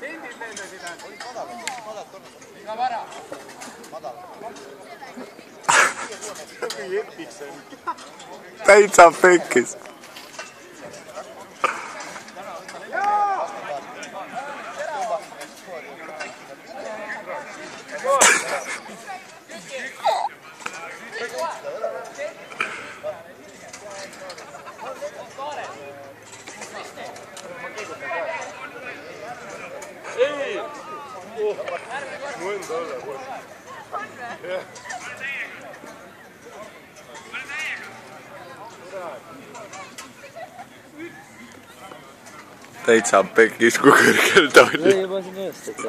tendid lendasid ainult. liiga vara. kui epic see on. täitsa pekkis. Mu enda õlle kohe. täitsa pekkis, kui kõrgel ta oli. juba siin üles, et